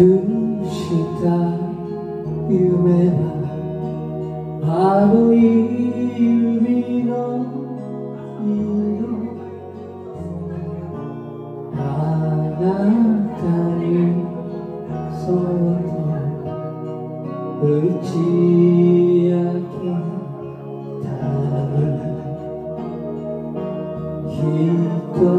した夢はあの指の色あなたにそっと打ち明けた一人君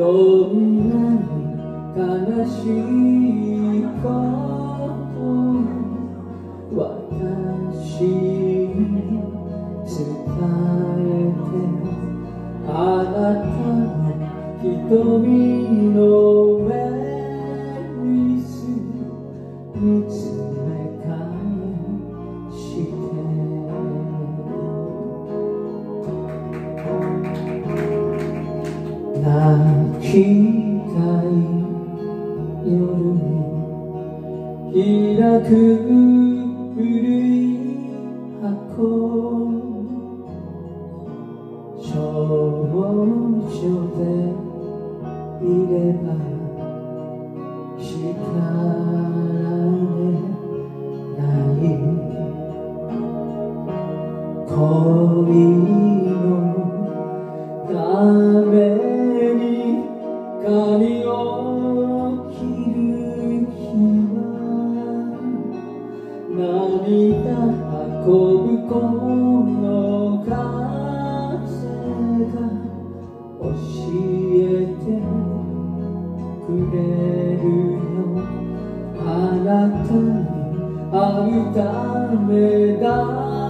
どんなに悲しいこと私に伝えてあなたの瞳の目にす見つめ夜に開く古い箱少女でいれば誓う涙運ぶこの風が教えてくれるよあなたに会うためだ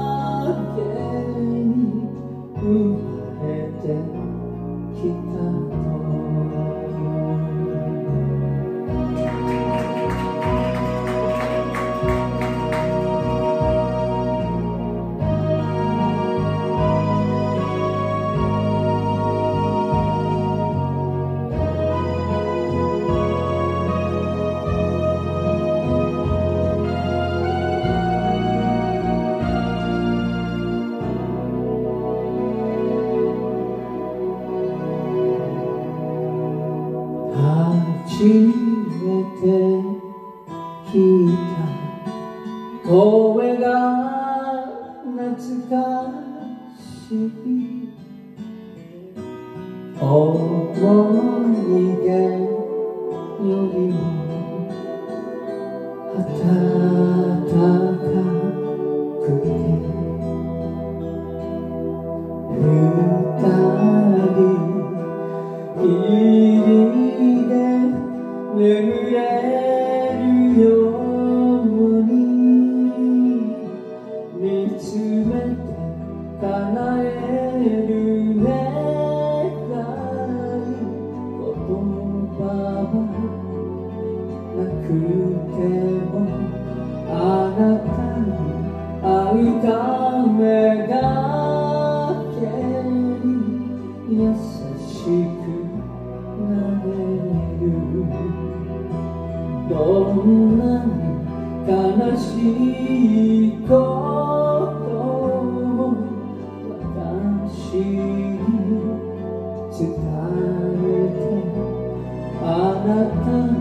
て聞いた声が懐かしい。思い出よりも暖どんなに悲しいことを私に伝えてあなたの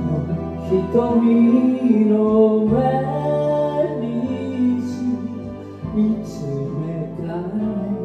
瞳の目に見つめたい